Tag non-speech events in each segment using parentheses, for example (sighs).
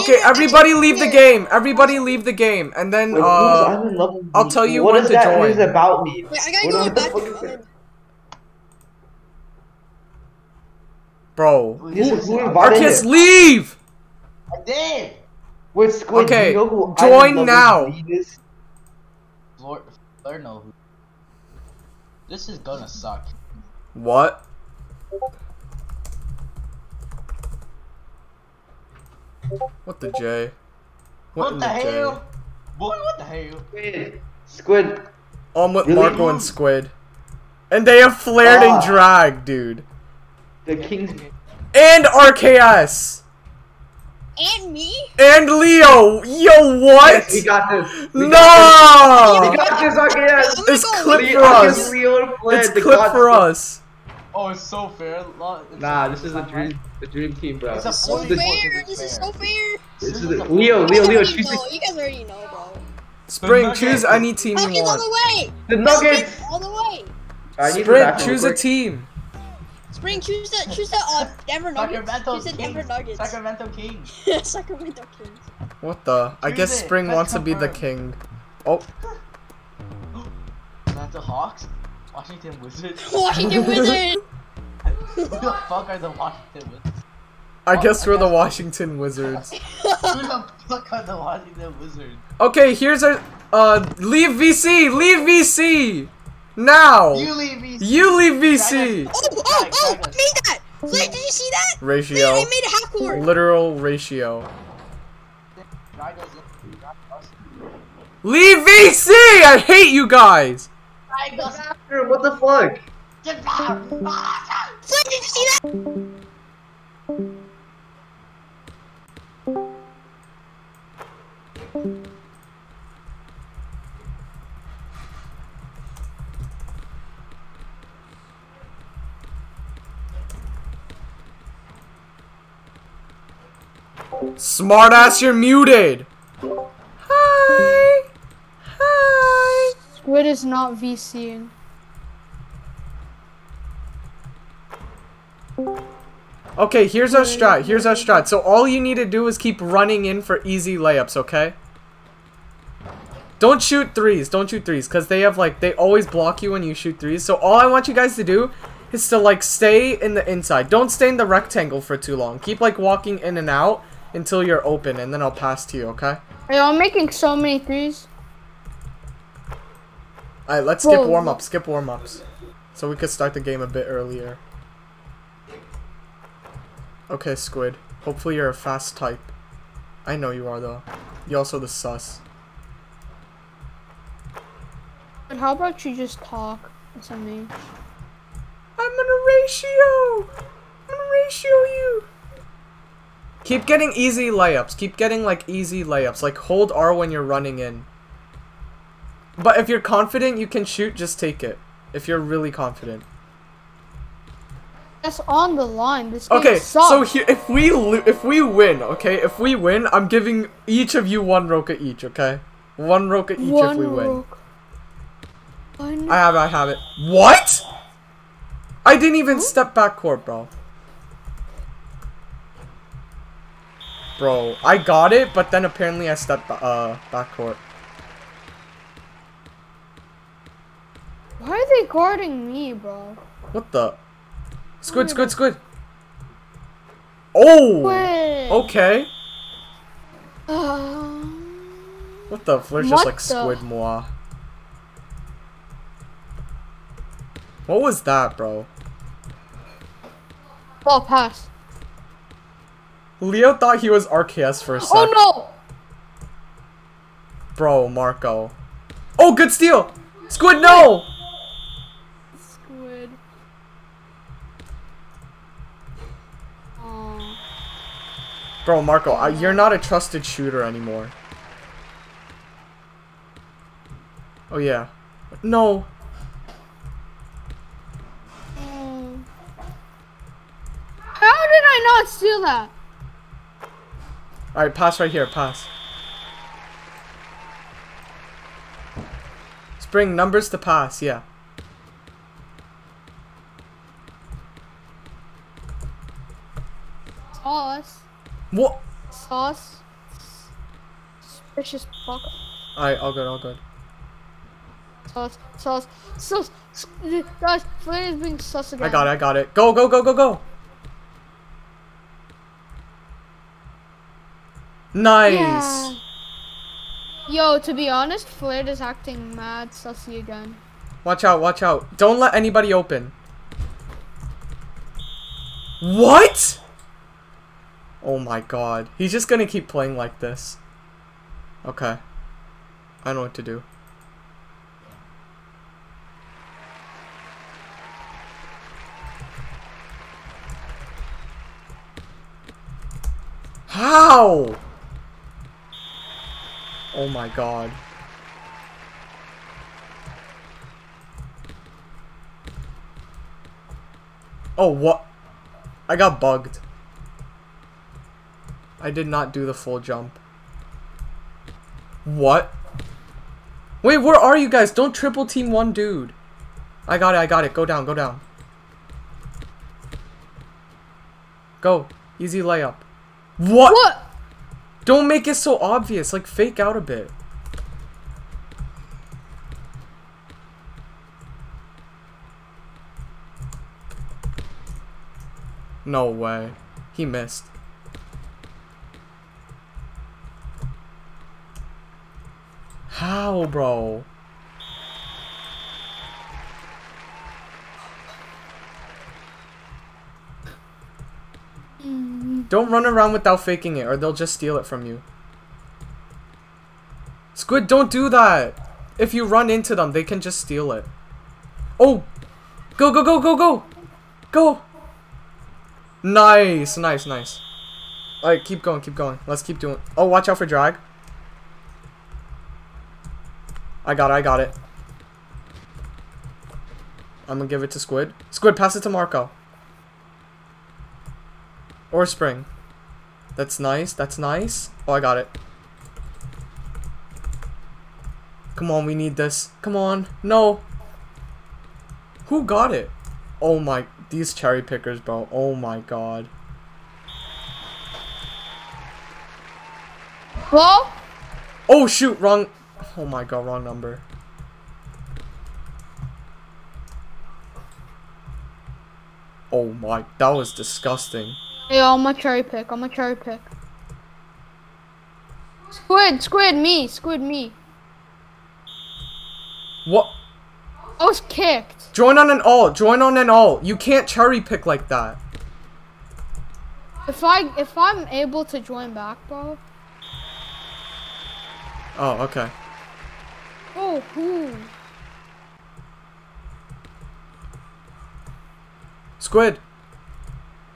Okay, everybody leave the game. Everybody leave the game, and then Wait, uh, I'm in love with I'll tell you what when does to that join. news about me? Wait, I gotta What go the back fuck to is bro, Who, who invited leave. I did. Wait, Squid, Okay, you know who join I'm in love now. with Lee is? Flor, Flor know who. This is gonna suck. What? What the J? What, in the, J? hell? Boy, what the hell? Squid, Squid, I'm with Really? Marco and Squid. And they have flared Ah. and drag, dude. the king's. And RKS! And me? And Leo! Yo, what? Yes, we got this. We no! got this. We got this, RKS. It's clip for us. Leo and Fled, It's clip for us. Oh, it's so fair. It's Nah, this is the dream, the dream team, bro. It's a So This fair. This is so fair. This is the, a- Leo, Leo, Leo. Choose know. You guys already know, bro. Spring, choose any team you Falcons all the way. the Nuggets. all the way. I need to Spring, choose a team. Spring, choose the choose the uh, Denver Nuggets. Sacramento Choose the Denver Kings. Nuggets. Sacramento Kings. (laughs) Sacramento Kings. What the? I guess. Spring Let's wants to be the king. Oh, (gasps) Atlanta Hawks. Washington Wizards. (laughs) Washington (laughs) Wizards. Who the fuck are the Washington Wizards? I Oh, guess we're the guess- Washington Wizards. (laughs) Who the fuck are the Washington Wizards? Okay, here's our uh leave VC, leave VC now. You leave me. You leave VC. Oh, oh, oh! I made that. Flay, did you see that? Flay, Ratio, I made a half court. literal ratio. Drag us in. Drag us. Leave VC. I hate you guys. Drag us. After, What the fuck? Flay, did you see that? Smartass, you're muted. Hi. Hi. Squid is not VCing. Okay, here's our strat. Here's our strat. So all you need to do is keep running in for easy layups, okay? Don't shoot threes. Don't shoot threes because they have like they always block you when you shoot threes. So all I want you guys to do is to like stay in the inside. Don't stay in the rectangle for too long. Keep like walking in and out until you're open, and then I'll pass to you, okay? Hey, I'm making so many threes. All right, let's skip warm ups. Skip warm ups, so we could start the game a bit earlier. Okay, Squid. Hopefully you're a fast type. I know you are though. You also the sus. But how about you just talk to me? I'm gonna ratio. I'm gonna ratio you. Keep getting easy layups. Keep getting like easy layups. Like hold R when you're running in. But if you're confident you can shoot, just take it. If you're really confident. That's on the line. This game Okay, so here, if we if we win, okay, if we win, I'm giving each of you one roca each, okay? One roca each One if we win. One- I have, I have it. What? I didn't even step back court, bro. Bro, I got it, but then apparently I stepped uh back court. Why are they guarding me, bro? What the? Squid, squid, squid. Oh. Wait. Okay. Um, What the? Flair's just like squid moi. What was that, bro? ball pass. Leo thought he was RKS for a sec. Oh no! Bro, Marco. Oh, good steal! Squid, no! Squid. Oh. Bro, Marco, I, you're not a trusted shooter anymore. Oh, yeah. No. How did I not steal that? Alright, pass right here, pass. Spring, numbers to pass, yeah. Sauce. What? Sauce. Is fuck. Alright, all good, all good. Sauce, sauce. sus- Guys, Flare is being sus again. I got it, I got it. Go, go, go, go, go. Nice. Yeah. Yo, to be honest, Flared is acting mad sussy again. Watch out, watch out. Don't let anybody open. What? Oh my god. He's just gonna keep playing like this. Okay. I know what to do. How? Oh my god. Oh, what? I got bugged. I did not do the full jump. What? Wait, where are you guys? Don't triple team one dude. I got it, I got it. Go down, go down. Go. Easy layup. What? What? Don't make it so obvious. Like, fake out a bit. No way. He missed. How, bro? Don't run around without faking it, or they'll just steal it from you. Squid, don't do that! If you run into them, they can just steal it. Oh! Go, go, go, go, go! Go! Nice, nice, nice. Alright, keep going, keep going. Let's keep doing Oh, watch out for drag. I got it, I got it. I'm gonna give it to Squid. Squid, pass it to Marco. Or Spring. That's nice, that's nice. Oh, I got it. Come on, we need this. Come on. No. Who got it? Oh my, these cherry pickers, bro. Oh my god. Well, Oh shoot, wrong. Oh my god, wrong number. Oh my, that was disgusting. yeah, I'm a cherry pick. I'm a cherry pick. Squid, squid, me, squid, me. What? I was kicked. Join on an alt. Join on an alt. You can't cherry pick like that. If I if I'm able to join back, bro. Oh, okay. Oh, who? Squid.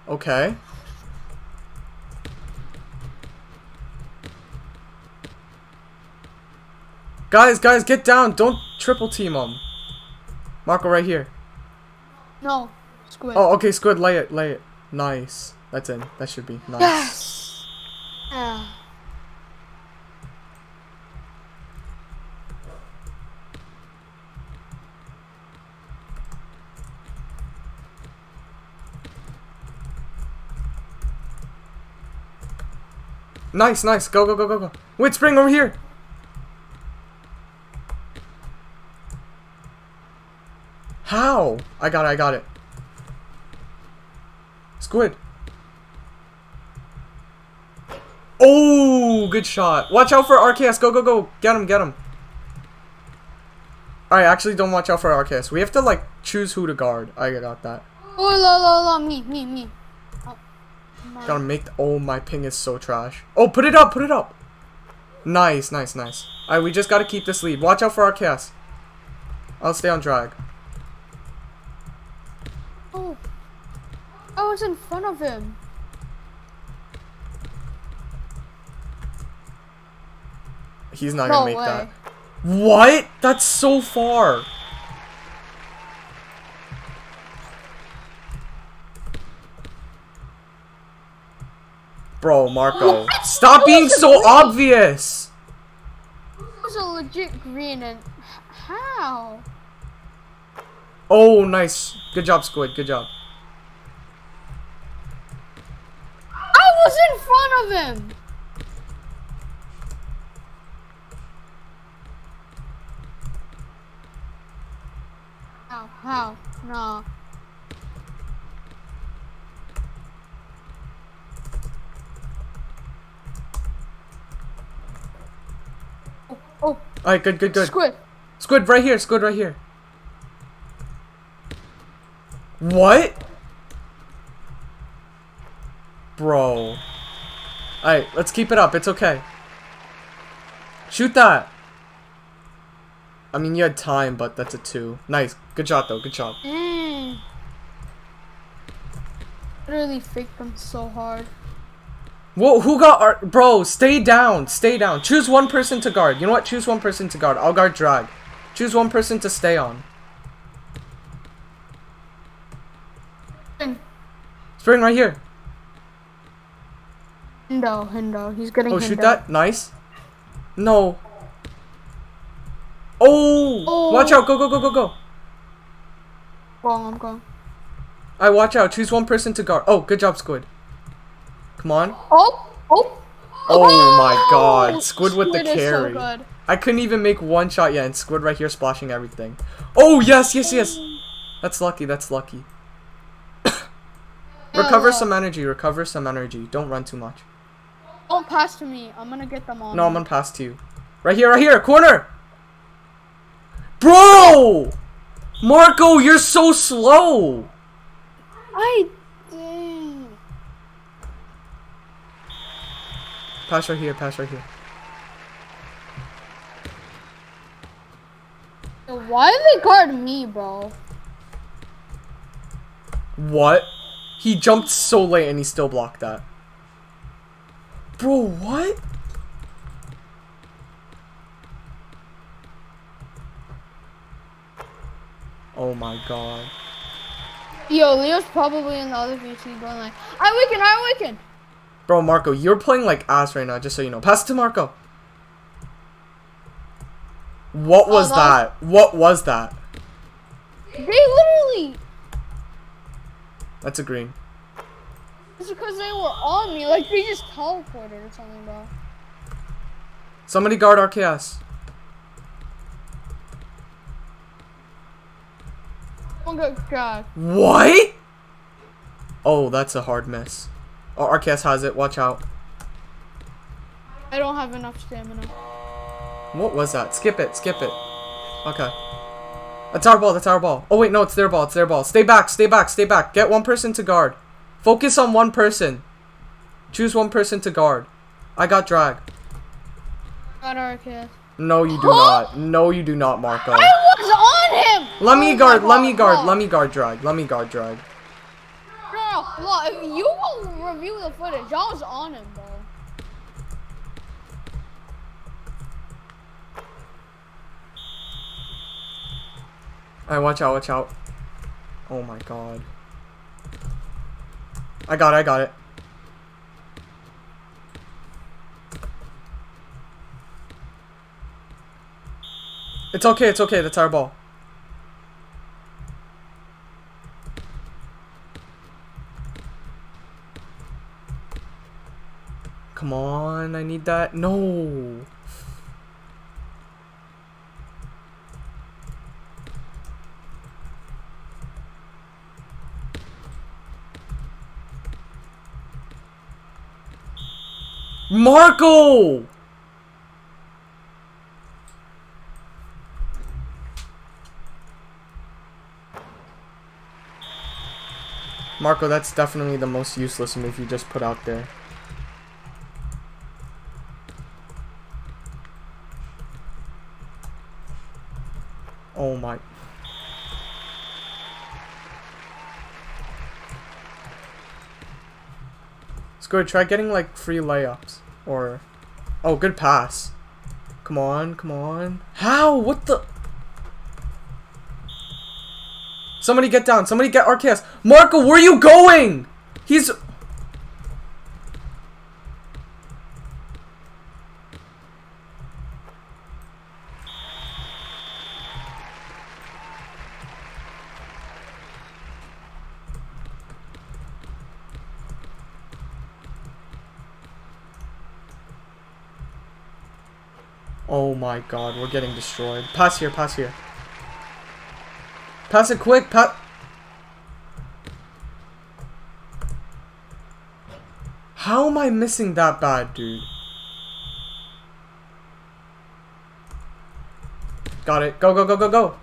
Okay. Guys, guys, get down. Don't triple team them. Marco, right here. No, squid. Oh, okay, Squid, lay it, lay it. Nice. That's in. That should be nice. Yes. Ah. Nice, nice. Go, go, go, go, go. Wait, Spring, over here. How? I got it, I got it. Squid. Oh, good shot. Watch out for RKS. Go, go, go. Get him, get him. Alright, actually, don't watch out for RKS. We have to, like, choose who to guard. I got that. Oh, la la la, me, me, me. Gotta make. oh, my ping is so trash. Oh, put it up, put it up. Nice, nice, nice. Alright, we just gotta keep this lead. Watch out for RKS. I'll stay on drag. Oh, I was in front of him. He's not No gonna make way. that. What? That's so far. Bro, Marco. (gasps) Stop being so green. obvious! It was a legit green and... How? Oh, nice. Good job, Squid. Good job. I was in front of him! How? How? No. Oh, Alright, good, good, good. squid. Squid right here, squid right here. What? Bro. Alright, let's keep it up. It's okay. Shoot that. I mean, you had time, but that's a two. Nice. Good shot, though. Good shot. Mm. Literally faked them so hard. Whoa, who got our- Bro, stay down. Stay down. Choose one person to guard. You know what? Choose one person to guard. I'll guard drag. Choose one person to stay on. Spring. Spring right here. Hindo, Hindo. He's getting Oh, Hindo. shoot that. Nice. No. Oh! Oh. Watch out. Go, go, go, go, go. Wrong, I'm going. I watch out. Choose one person to guard. Oh, good job, Squid. Come on. Oh! Oh! Oh oh my god. Squid with the Squid is so carry. I couldn't even make one shot yet, and Squid right here splashing everything. Oh, yes, yes, yes. That's lucky. That's lucky. (coughs) recover some energy. Recover some energy. Don't run too much. Don't pass to me. I'm gonna get them on. No, I'm gonna pass to you. Right here, right here. Corner. Bro! Marco, you're so slow. I Pass right here. Pass right here. Why do they guard me, bro? What? He jumped so late and he still blocked that. Bro, what? Oh my god. Yo, Leo's probably in the other VC going like, I weaken, I weaken. Bro, Marco, you're playing like ass right now, just so you know. Pass it to Marco. What was Oh, that that? What was that? They literally, That's a green. it's because they were on me. Like they just teleported or something, bro. Somebody guard RKS. Get gagged. What? Oh, that's a hard miss. Oh, RKS has it. Watch out. I don't have enough stamina. What was that? Skip it. Skip it. Okay. That's our ball. That's our ball. Oh, wait. No, it's their ball. It's their ball. Stay back. Stay back. Stay back. Get one person to guard. Focus on one person. Choose one person to guard. I got drag. Got RKS. No, you do not. No, you do not, Marco. I was on him. Let me Oh guard. Let me guard. Let me guard drag. Let me guard drag. Look, if you will review the footage, I was on him, bro. Alright, watch out. Watch out. Oh my god. I got it. I got it. It's okay, it's okay, that's our ball. Come on, I need that. No. Marco! Marco, that's definitely the most useless move you just put out there. My. Squid, try getting like free layups. Or. Oh, good pass. Come on, come on. How? What the? Somebody get down. Somebody get RKS. Marco, where are you going? He's. My god, we're getting destroyed. Pass here, pass here. Pass it quick. Pa- How am I missing that bad, dude? Got it. Go, go, go, go, go.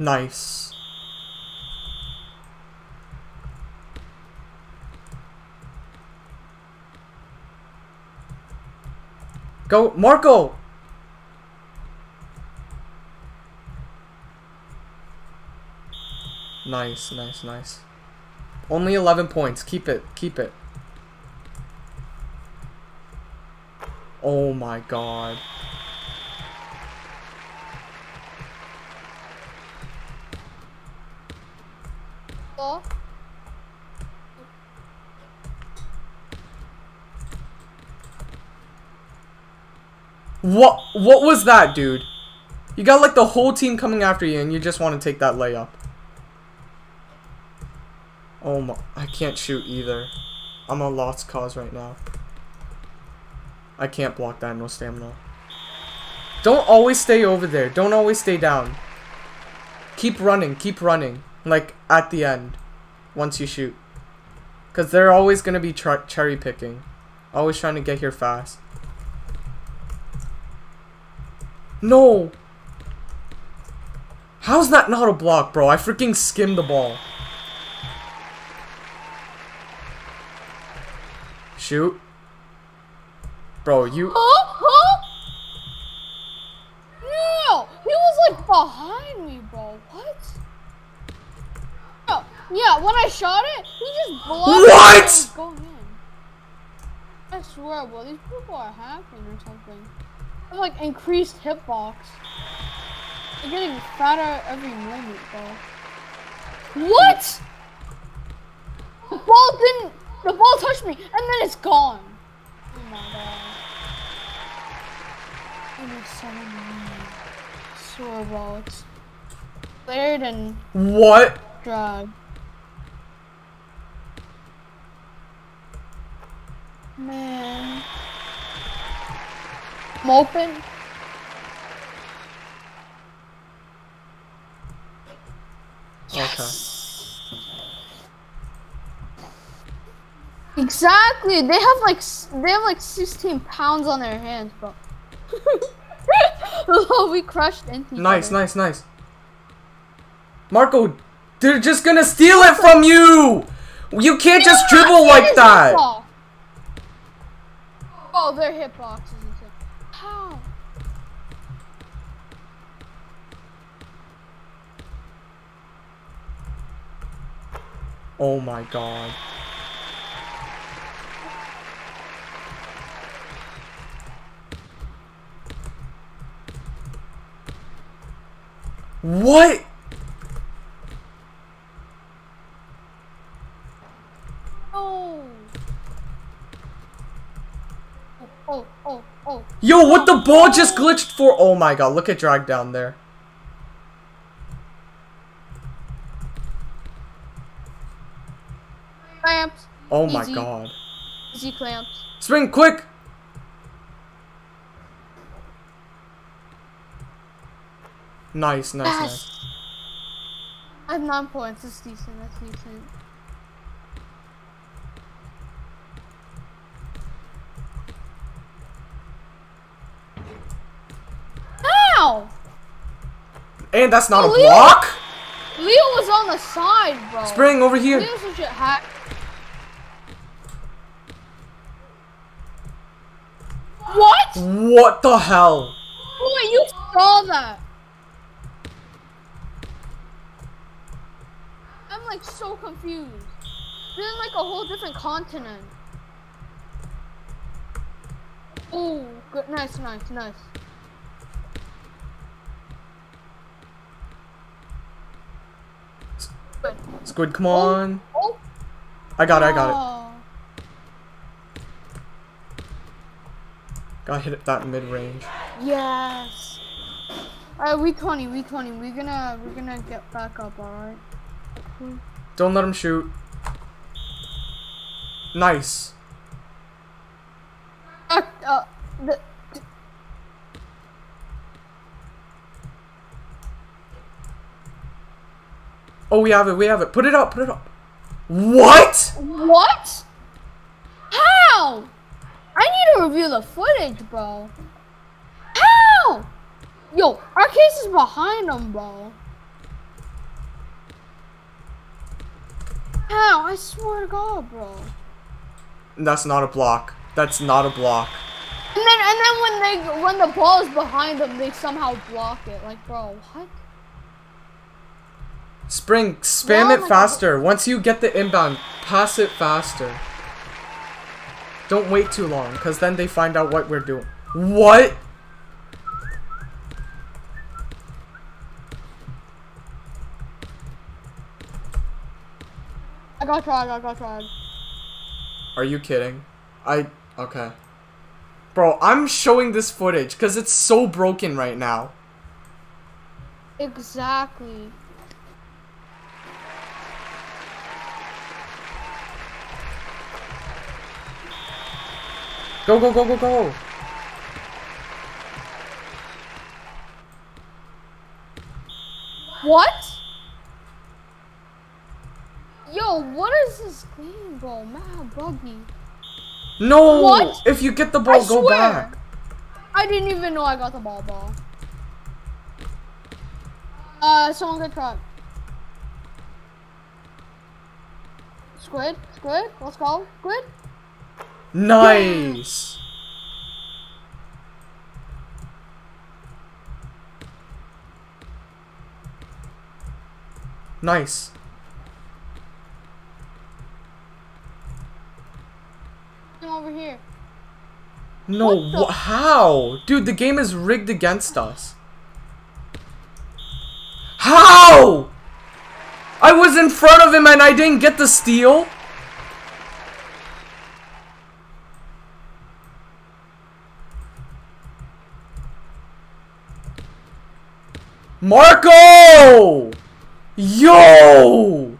Nice. Go, Marco! Nice, nice, nice. Only 11 points. Keep it, keep it. Oh my god. What what was that, dude? You got like the whole team coming after you and you just want to take that layup. Oh my, I can't shoot either. I'm a lost cause right now. I can't block that, no stamina. Don't always stay over there. Don't always stay down. Keep running, keep running. Like, at the end. Once you shoot. Because they're always going to be cherry picking. Always trying to get here fast. No! How's that not a block, bro? I freaking skimmed the ball. Shoot. Bro, you... Huh? Huh? No! He was like behind me, bro. What? No. Yeah, when I shot it, he just blocked What? I swear, bro, these people are hacking or something. Have like increased hitbox. They're getting fatter every moment, bro. What? The ball didn't. The ball touched me, and then it's gone. Oh my god. It is so annoying. Swear, bro, it's and What? drag. Man. I'm open. Okay. Exactly. They have like they have like 16 pounds on their hands, bro. (laughs) oh, we crushed into Nice, other. nice, nice. Marco, they're just gonna steal it from you! You can't just dribble like that! Oh, their hitbox Oh my god. What? Oh. oh. Oh, oh, oh. Yo, what the ball just glitched for? Oh my god, look at drag down there. Clamps. Oh my god. Easy clamps. Spring, quick! Nice, nice, Yes. nice. I have nine points. That's decent. That's decent. Ow! And that's not a Oh, Leo- block? Leo was on the side, bro. Spring, over here. Leo's legit hack. What? What the hell? Wait, you saw that? I'm like so confused. This is like a whole different continent. Oh, good, nice, nice, nice. Good. Squid, come on. Oh, oh, I got it, I got it. Oh. I hit that mid range. Yes. Alright, we Connie, we Connie, we're gonna we're gonna get back up, alright? Don't let him shoot. Nice. Uh, uh, the, the. Oh, we have it, we have it. Put it up, put it up. What? What? How? I need to review the footage, bro. How? Yo, RKS is behind them, bro. How? I swear to God, bro. That's not a block. That's not a block. And then, and then when they, when the ball is behind them, they somehow block it. Like, bro, what? Spring, spam it faster. Once you get the inbound, pass it faster. Don't wait too long, because then they find out what we're doing. What? I got tried. I got tried. Are you kidding? I, okay. Bro, I'm showing this footage, because it's so broken right now. Exactly. Go, go, go, go, go. What? Yo, what is this game, bro? Mad buggy. No! What? If you get the I ball, go swear. back. I didn't even know I got the ball, ball. Uh, someone get truck. Squid, squid, let's go, squid. Nice. Nice. Come over here. No, What wh- how? Dude, the game is rigged against us. How? I was in front of him and I didn't get the steal? Marco! Yo!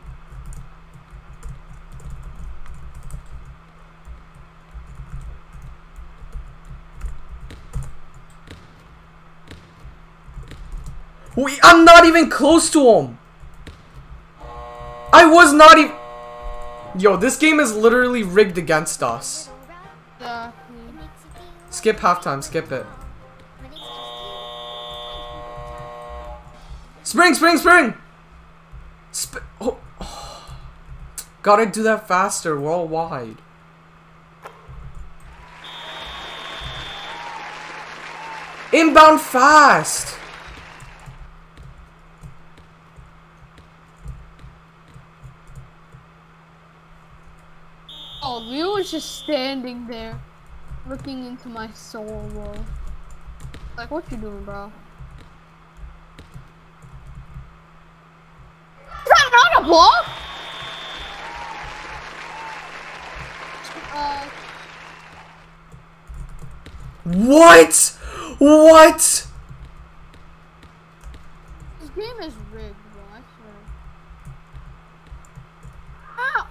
We, I'm not even close to him. I was not even. Yo, this game is literally rigged against us. Skip halftime, skip it. Spring, spring, spring! Sp oh. oh. Gotta do that faster, we're all wide. Inbound fast! Oh, Leo was just standing there, looking into my soul, bro. Like, what you doing, bro? Is that not a block? Uh, What? What? this game is rigged, bro. I swear. Ow!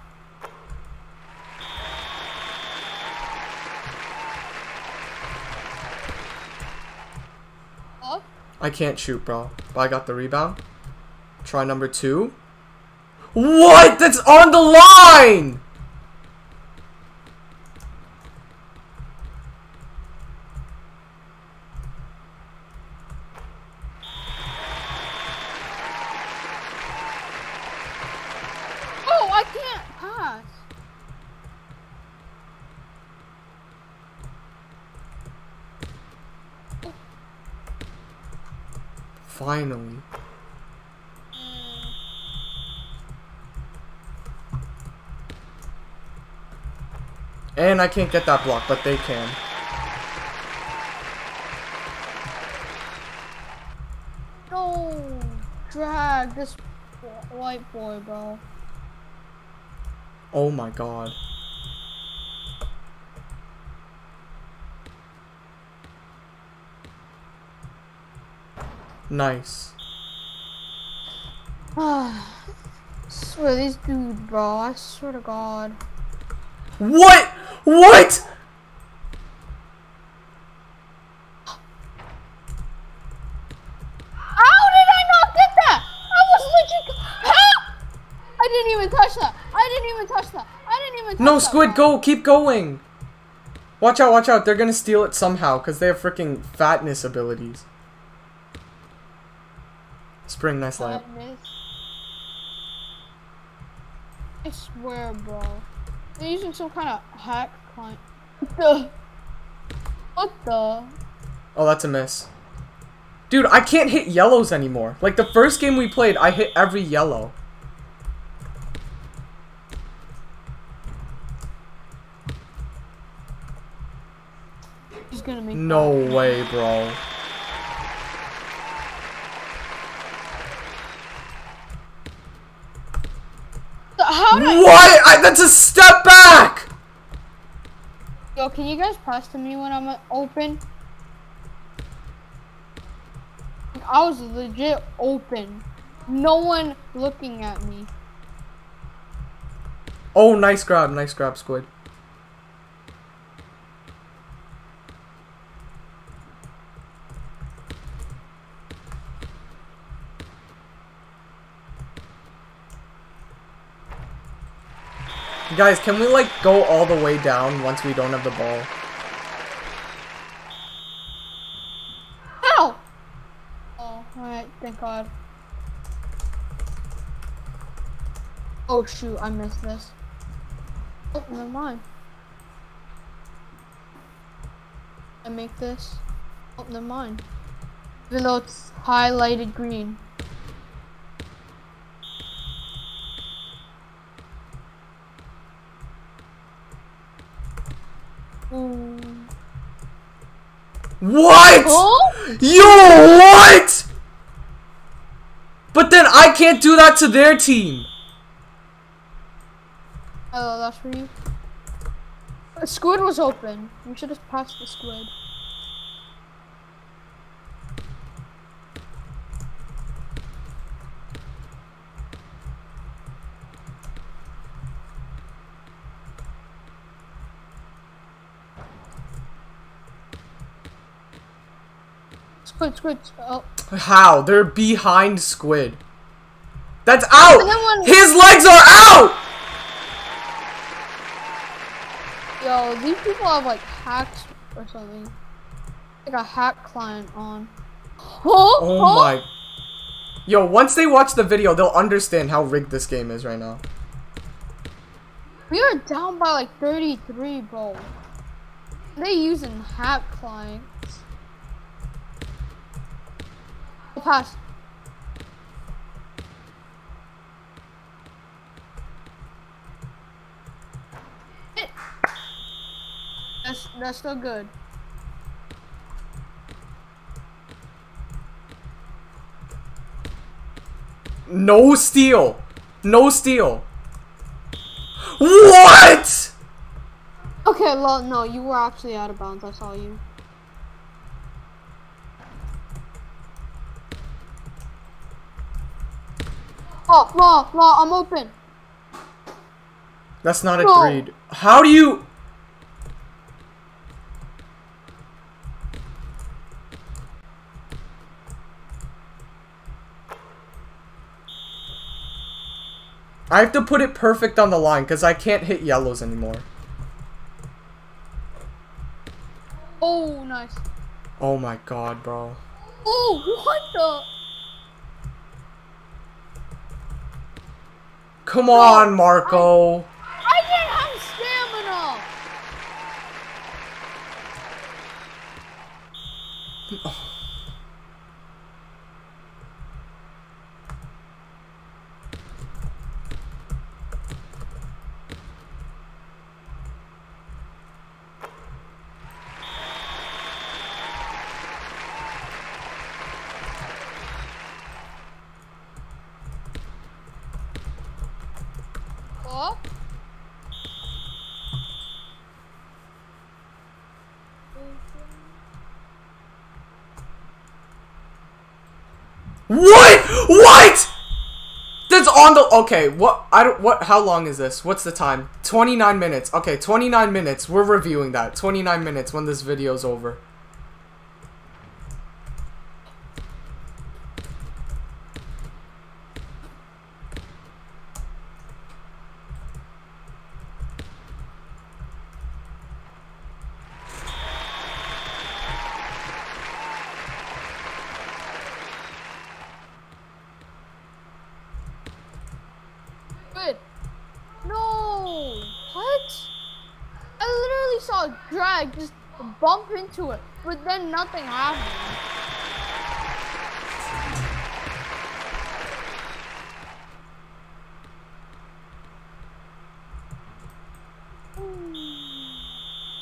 Oh, I can't shoot, bro. But I got the rebound. Try number two. What? That's on the line! And I can't get that block, but they can. No, drag this white boy, bro. Oh my god. Nice. (sighs) swear these dudes, bro. I swear to God. What? What? How did I not get that? I was legit. I didn't even touch that. I didn't even touch that. I didn't even. no, Squid, that. go. Keep going. Watch out, watch out. They're gonna steal it somehow because they have freaking fatness abilities. Spring, nice lap. I swear, bro. They're using some kind of hack client. What the? What the? Oh, that's a miss. Dude, I can't hit yellows anymore. Like, the first game we played, I hit every yellow. He's gonna make. No way, bro. that. How did? What? I, that's a step back! You guys pass to me when I'm open? I was legit open. No one looking at me. Oh, nice grab, nice grab, Squid. Guys, can we like go all the way down once we don't have the ball? Ow! Oh, alright, thank God. Oh shoot, I missed this. Oh, never mind. I make this. Oh, never mind. Even though it's highlighted green. Ooh. What? Oh? Yo, what? But then I can't do that to their team. Oh, that's for you. The squid was open. You should have passed the squid. Squid, squid. Oh, How? They're behind Squid. That's out! His legs are out! yo, these people have like hacks or something. Like a hack client on. (laughs) Oh, oh, Oh my. Yo, once they watch the video, they'll understand how rigged this game is right now. We are down by like 33, bro. They using hack clients. Oh, pass. That's that's still good. No steal. No steal. What? Okay, well, no, you were actually out of bounds. I saw you. Oh, law, law, I'm open. That's not a No. greed. How do you... I have to put it perfect on the line because I can't hit yellows anymore. Oh, nice. Oh my god, bro. Oh, what the? Come on, Marco. Okay. What? I don't. What? How long is this? What's the time? Twenty nine minutes. Okay, twenty nine minutes. We're reviewing that. Twenty nine minutes when this video's over. Nothing happened.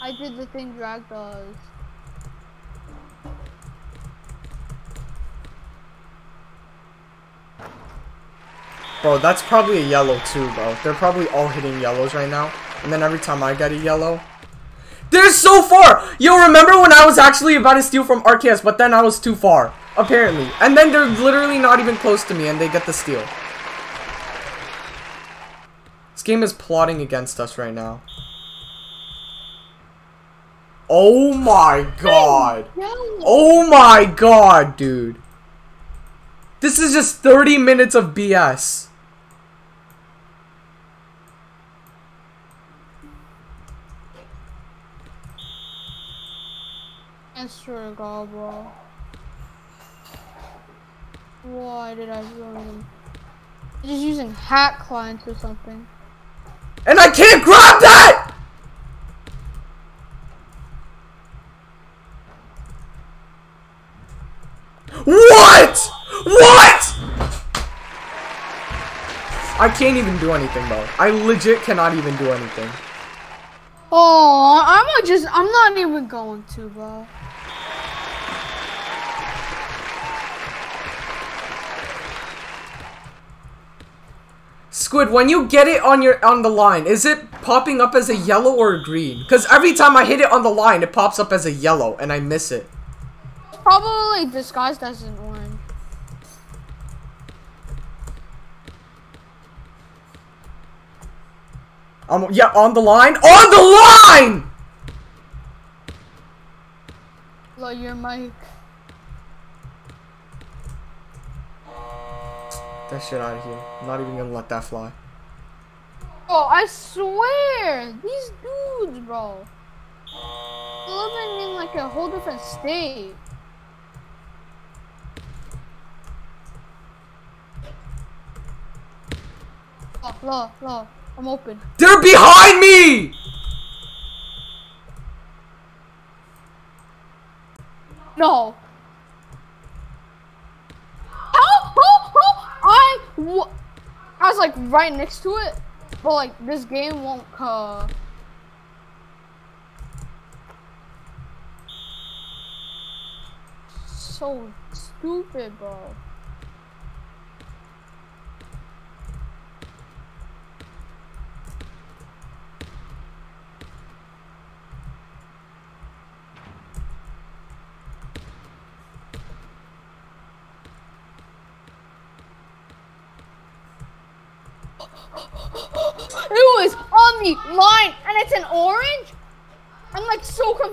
I did the thing drag does. Bro, that's probably a yellow too, bro. They're probably all hitting yellows right now. And then every time I get a yellow. They're so far! Yo, remember when I was actually about to steal from RKS, but then I was too far. Apparently. And then they're literally not even close to me and they get the steal. This game is plotting against us right now. Oh my god. Oh my god, dude. This is just 30 minutes of BS. I swear to God, bro. Why did I ruin Just using hack clients or something. And I can't grab that! What? What? I can't even do anything, bro. I legit cannot even do anything. Oh, I'm just, I'm not even going to, bro. Squid, when you get it on your on the line, is it popping up as a yellow or a green? Because every time I hit it on the line, it pops up as a yellow, and I miss it. Probably disguised as an orange. Um, yeah, on the line. On the line! Look, your mic. That shit out of here. I'm not even gonna let that fly. Oh, I swear! These dudes, bro. Living in like a whole different state. Oh, look, look. I'm open. They're behind me! No. Oh, oh, oh! Wa- I was like right next to it, but like this game won't. Uh, so stupid, bro.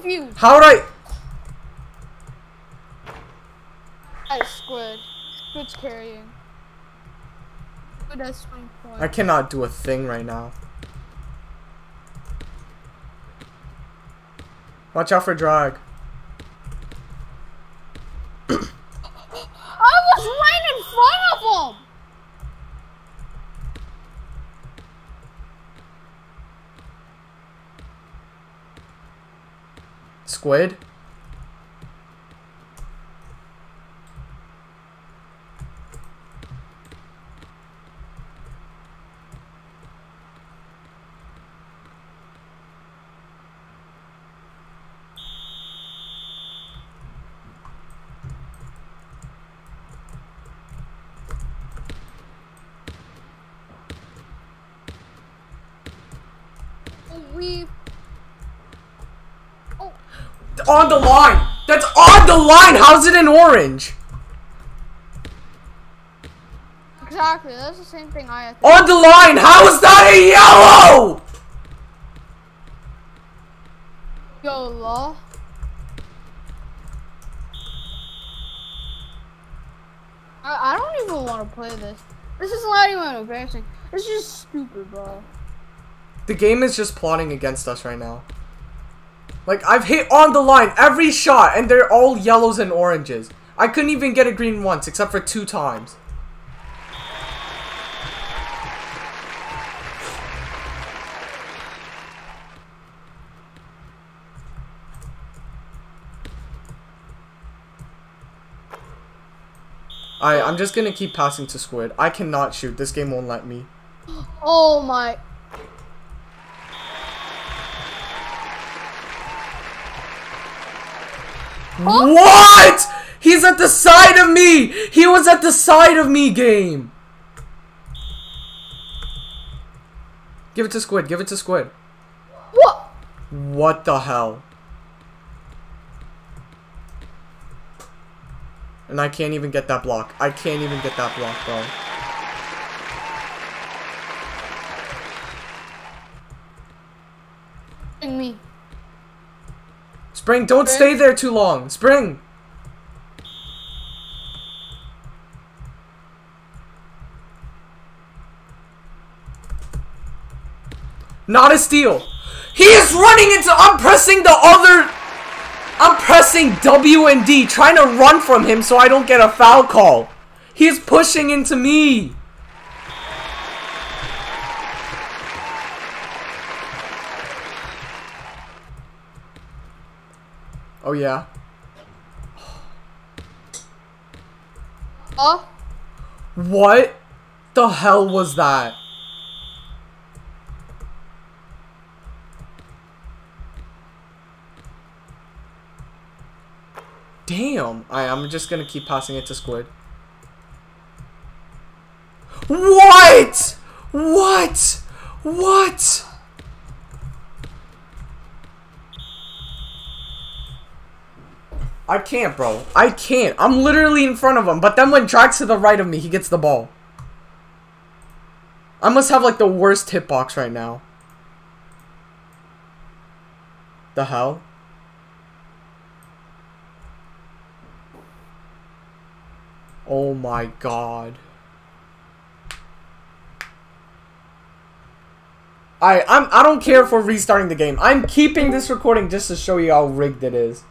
Confused. How would I? Is squid. Squid's carrying. Squid has swing point. I cannot do a thing right now. Watch out for drag. Squid. On the line! That's on the line! How's it in orange? Exactly, that's the same thing I had. On the line! How is that a yellow? YOLO. I, I don't even want to play this. This is not even embarrassing. This is just stupid, bro. The game is just plotting against us right now. Like, I've hit on the line every shot, and they're all yellows and oranges. I couldn't even get a green once, except for two times. Alright, I'm just gonna keep passing to Squid. I cannot shoot. This game won't let me. (gasps) Oh my... What? He's at the side of me. He was at the side of me. Game. Give it to Squid. Give it to Squid. What? What the hell? And I can't even get that block. I can't even get that block, bro. Spring, don't stay there too long. Spring. Not a steal. He is running into. I'm pressing the other. I'm pressing W and D, trying to run from him so I don't get a foul call. He's pushing into me. Oh yeah. Uh? What the hell was that? Damn. I, I'm just gonna keep passing it to Squid. What? What? What? I can't, bro. I can't. I'm literally in front of him. But then when Drax to the right of me, he gets the ball. I must have like the worst hitbox right now. The hell? Oh my god. I I'm I don't care for restarting the game. I'm keeping this recording just to show you how rigged it is.